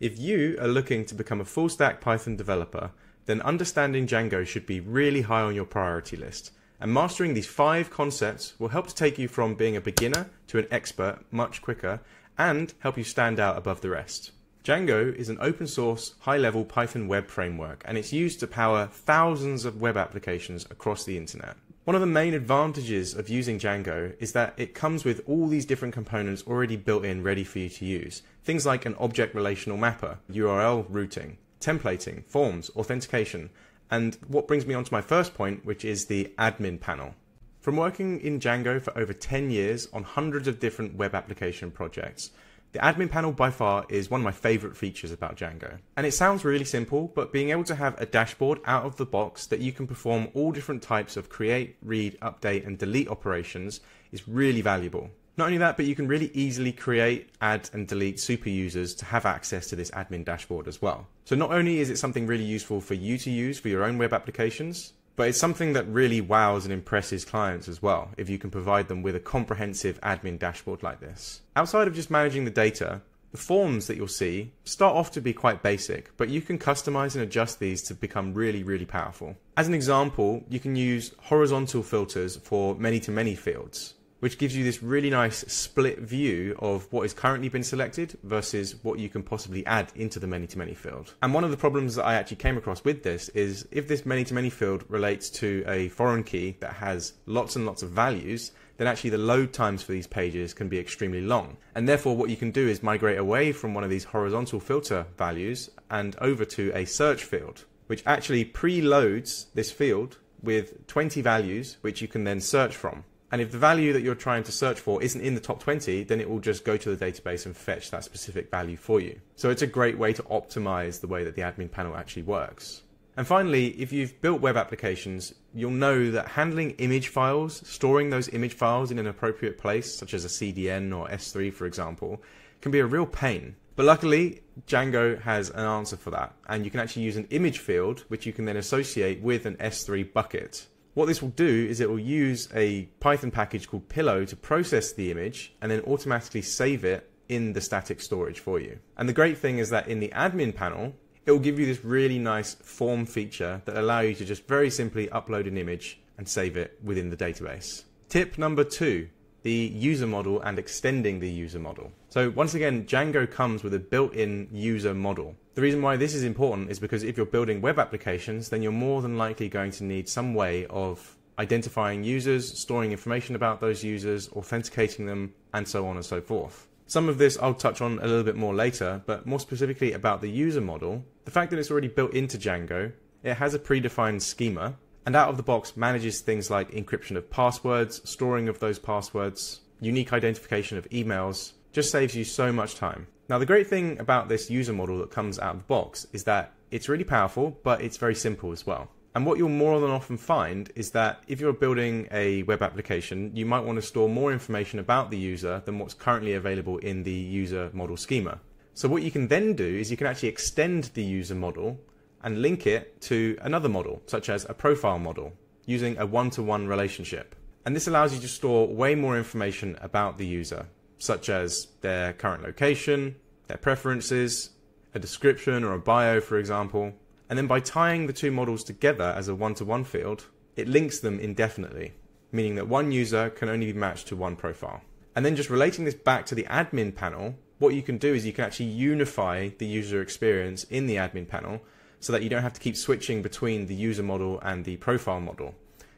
If you are looking to become a full stack Python developer, then understanding Django should be really high on your priority list. And mastering these five concepts will help to take you from being a beginner to an expert much quicker and help you stand out above the rest. Django is an open source, high level Python web framework and it's used to power thousands of web applications across the internet. One of the main advantages of using Django is that it comes with all these different components already built in ready for you to use. Things like an object relational mapper, URL routing, templating, forms, authentication, and what brings me on to my first point, which is the admin panel. From working in Django for over 10 years on hundreds of different web application projects, the admin panel by far is one of my favorite features about Django. And it sounds really simple, but being able to have a dashboard out of the box that you can perform all different types of create, read, update, and delete operations is really valuable. Not only that, but you can really easily create, add, and delete super users to have access to this admin dashboard as well. So not only is it something really useful for you to use for your own web applications, but it's something that really wows and impresses clients as well if you can provide them with a comprehensive admin dashboard like this. Outside of just managing the data, the forms that you'll see start off to be quite basic, but you can customize and adjust these to become really, really powerful. As an example, you can use horizontal filters for many to many fields which gives you this really nice split view of what has currently been selected versus what you can possibly add into the many-to-many field. And one of the problems that I actually came across with this is if this many-to-many field relates to a foreign key that has lots and lots of values, then actually the load times for these pages can be extremely long. And therefore what you can do is migrate away from one of these horizontal filter values and over to a search field, which actually preloads this field with 20 values which you can then search from. And if the value that you're trying to search for isn't in the top 20, then it will just go to the database and fetch that specific value for you. So it's a great way to optimize the way that the admin panel actually works. And finally, if you've built web applications, you'll know that handling image files, storing those image files in an appropriate place, such as a CDN or S3, for example, can be a real pain. But luckily, Django has an answer for that. And you can actually use an image field, which you can then associate with an S3 bucket. What this will do is it will use a Python package called Pillow to process the image and then automatically save it in the static storage for you. And the great thing is that in the admin panel, it will give you this really nice form feature that allow you to just very simply upload an image and save it within the database. Tip number two, the user model and extending the user model. So once again, Django comes with a built-in user model. The reason why this is important is because if you're building web applications, then you're more than likely going to need some way of identifying users, storing information about those users, authenticating them, and so on and so forth. Some of this I'll touch on a little bit more later, but more specifically about the user model, the fact that it's already built into Django, it has a predefined schema, and out of the box manages things like encryption of passwords, storing of those passwords, unique identification of emails, just saves you so much time. Now, the great thing about this user model that comes out of the box is that it's really powerful, but it's very simple as well. And what you'll more than often find is that if you're building a web application, you might want to store more information about the user than what's currently available in the user model schema. So what you can then do is you can actually extend the user model and link it to another model, such as a profile model, using a one-to-one relationship. And this allows you to store way more information about the user such as their current location, their preferences, a description or a bio, for example. And then by tying the two models together as a one to one field, it links them indefinitely, meaning that one user can only be matched to one profile. And then just relating this back to the admin panel, what you can do is you can actually unify the user experience in the admin panel so that you don't have to keep switching between the user model and the profile model.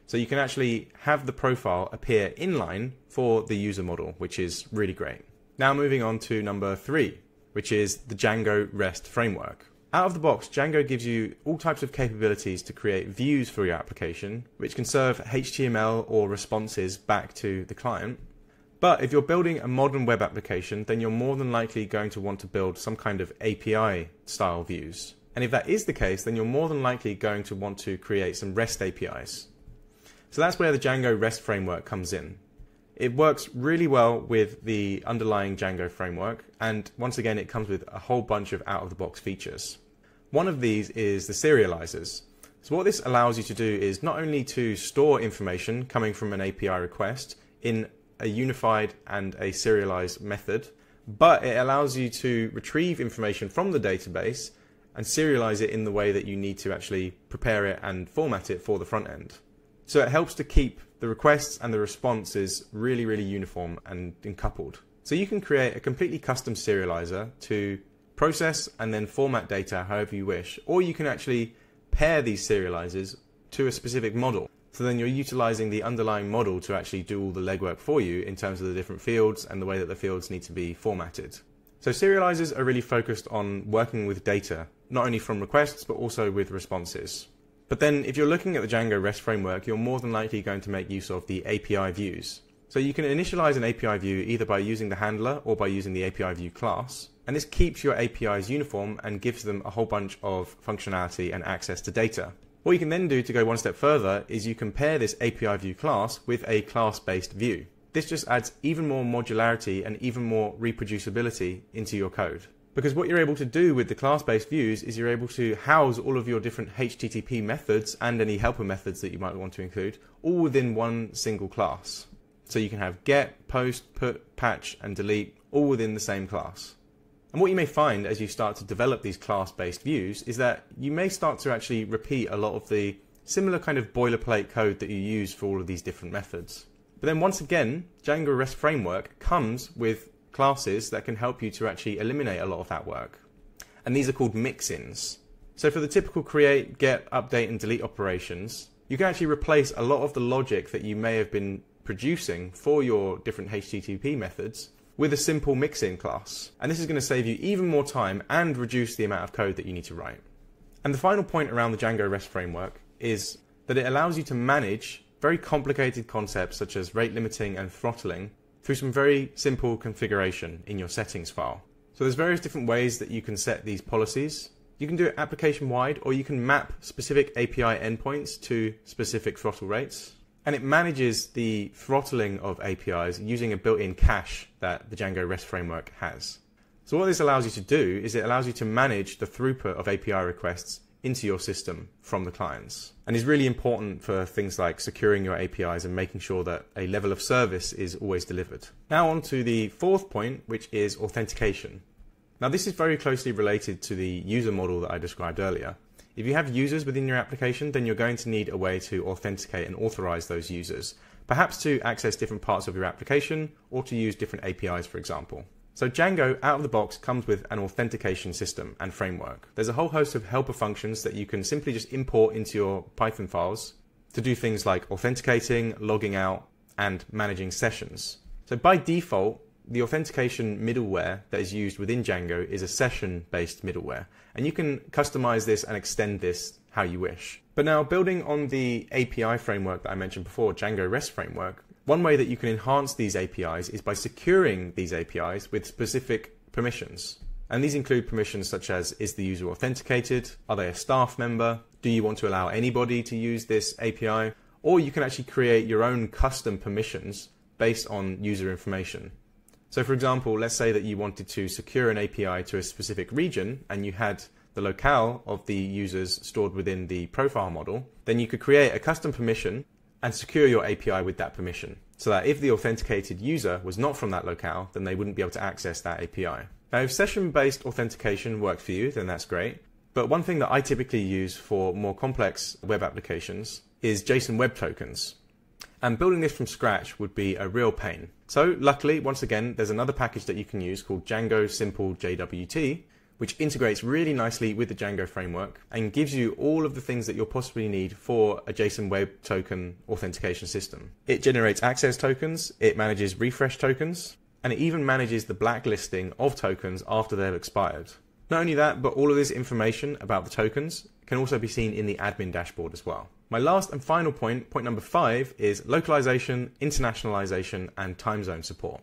So you can actually have the profile appear inline for the user model, which is really great. Now moving on to number three, which is the Django REST framework. Out of the box, Django gives you all types of capabilities to create views for your application, which can serve HTML or responses back to the client. But if you're building a modern web application, then you're more than likely going to want to build some kind of API style views. And if that is the case, then you're more than likely going to want to create some REST APIs. So that's where the Django REST framework comes in. It works really well with the underlying Django framework, and once again, it comes with a whole bunch of out of the box features. One of these is the serializers. So, what this allows you to do is not only to store information coming from an API request in a unified and a serialized method, but it allows you to retrieve information from the database and serialize it in the way that you need to actually prepare it and format it for the front end. So it helps to keep the requests and the responses really, really uniform and coupled. So you can create a completely custom serializer to process and then format data however you wish, or you can actually pair these serializers to a specific model. So then you're utilizing the underlying model to actually do all the legwork for you in terms of the different fields and the way that the fields need to be formatted. So serializers are really focused on working with data, not only from requests, but also with responses. But then if you're looking at the Django REST framework, you're more than likely going to make use of the API views. So you can initialize an API view either by using the handler or by using the API view class. And this keeps your APIs uniform and gives them a whole bunch of functionality and access to data. What you can then do to go one step further is you compare this API view class with a class-based view. This just adds even more modularity and even more reproducibility into your code. Because what you're able to do with the class-based views is you're able to house all of your different HTTP methods and any helper methods that you might want to include all within one single class. So you can have get, post, put, patch, and delete all within the same class. And what you may find as you start to develop these class-based views is that you may start to actually repeat a lot of the similar kind of boilerplate code that you use for all of these different methods. But then once again, Django REST framework comes with classes that can help you to actually eliminate a lot of that work. And these are called mixins. So for the typical create, get, update, and delete operations, you can actually replace a lot of the logic that you may have been producing for your different HTTP methods with a simple mixin class. And this is going to save you even more time and reduce the amount of code that you need to write. And the final point around the Django REST framework is that it allows you to manage very complicated concepts such as rate limiting and throttling through some very simple configuration in your settings file. So there's various different ways that you can set these policies. You can do it application wide or you can map specific API endpoints to specific throttle rates and it manages the throttling of APIs using a built-in cache that the Django REST framework has. So what this allows you to do is it allows you to manage the throughput of API requests into your system from the clients. And is really important for things like securing your APIs and making sure that a level of service is always delivered. Now on to the fourth point, which is authentication. Now this is very closely related to the user model that I described earlier. If you have users within your application, then you're going to need a way to authenticate and authorize those users, perhaps to access different parts of your application or to use different APIs, for example. So Django out of the box comes with an authentication system and framework. There's a whole host of helper functions that you can simply just import into your Python files to do things like authenticating, logging out, and managing sessions. So by default, the authentication middleware that is used within Django is a session-based middleware, and you can customize this and extend this how you wish. But now, building on the API framework that I mentioned before, Django REST framework, one way that you can enhance these APIs is by securing these APIs with specific permissions. And these include permissions such as is the user authenticated? Are they a staff member? Do you want to allow anybody to use this API? Or you can actually create your own custom permissions based on user information. So for example, let's say that you wanted to secure an API to a specific region and you had the locale of the users stored within the profile model, then you could create a custom permission and secure your API with that permission. So that if the authenticated user was not from that locale, then they wouldn't be able to access that API. Now, if session based authentication works for you, then that's great. But one thing that I typically use for more complex web applications is JSON Web Tokens and building this from scratch would be a real pain. So luckily, once again, there's another package that you can use called Django Simple JWT, which integrates really nicely with the Django framework and gives you all of the things that you'll possibly need for a JSON Web Token authentication system. It generates access tokens, it manages refresh tokens, and it even manages the blacklisting of tokens after they've expired. Not only that, but all of this information about the tokens can also be seen in the admin dashboard as well. My last and final point, point number five, is localization, internationalization, and time zone support.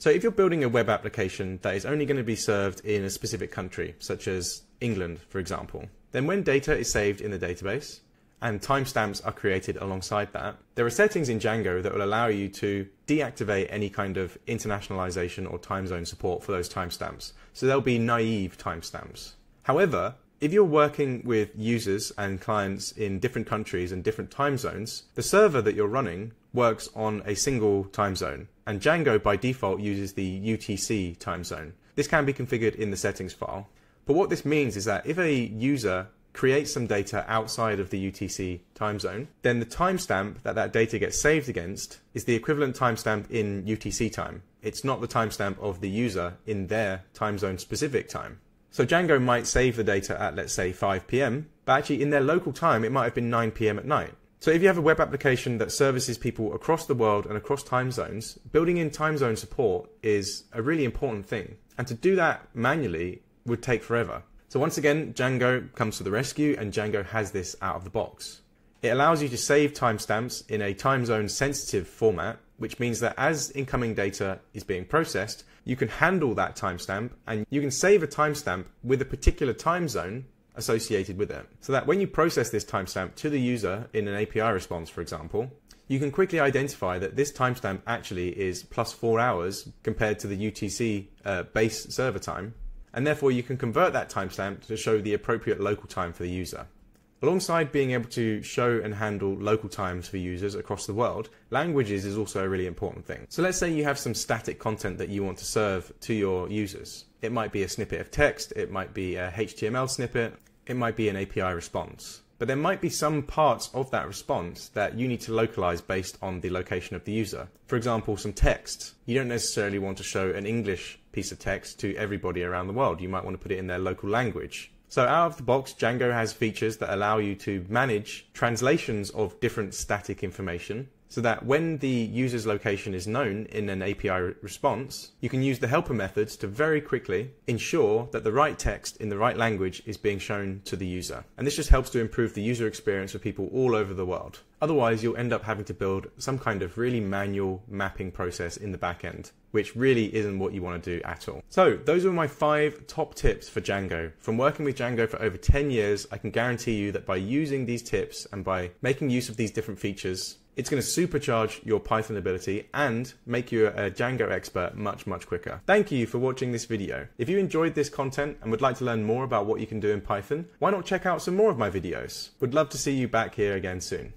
So if you're building a web application that is only going to be served in a specific country, such as England, for example, then when data is saved in the database and timestamps are created alongside that, there are settings in Django that will allow you to deactivate any kind of internationalization or time zone support for those timestamps. So there'll be naive timestamps. However, if you're working with users and clients in different countries and different time zones, the server that you're running works on a single time zone and Django by default uses the UTC time zone. This can be configured in the settings file. But what this means is that if a user creates some data outside of the UTC time zone, then the timestamp that that data gets saved against is the equivalent timestamp in UTC time. It's not the timestamp of the user in their time zone specific time. So Django might save the data at, let's say, 5 p.m., but actually in their local time, it might have been 9 p.m. at night. So if you have a web application that services people across the world and across time zones, building in time zone support is a really important thing. And to do that manually would take forever. So once again, Django comes to the rescue and Django has this out of the box. It allows you to save timestamps in a time zone sensitive format, which means that as incoming data is being processed, you can handle that timestamp and you can save a timestamp with a particular time zone associated with it. So that when you process this timestamp to the user in an API response, for example, you can quickly identify that this timestamp actually is plus four hours compared to the UTC uh, base server time and therefore you can convert that timestamp to show the appropriate local time for the user. Alongside being able to show and handle local times for users across the world, languages is also a really important thing. So let's say you have some static content that you want to serve to your users. It might be a snippet of text, it might be a HTML snippet, it might be an API response. But there might be some parts of that response that you need to localize based on the location of the user. For example, some text. You don't necessarily want to show an English piece of text to everybody around the world. You might want to put it in their local language. So out of the box, Django has features that allow you to manage translations of different static information so that when the user's location is known in an API response, you can use the helper methods to very quickly ensure that the right text in the right language is being shown to the user. And this just helps to improve the user experience for people all over the world. Otherwise, you'll end up having to build some kind of really manual mapping process in the backend, which really isn't what you want to do at all. So, those are my five top tips for Django. From working with Django for over 10 years, I can guarantee you that by using these tips and by making use of these different features, it's going to supercharge your Python ability and make you a Django expert much, much quicker. Thank you for watching this video. If you enjoyed this content and would like to learn more about what you can do in Python, why not check out some more of my videos? Would love to see you back here again soon.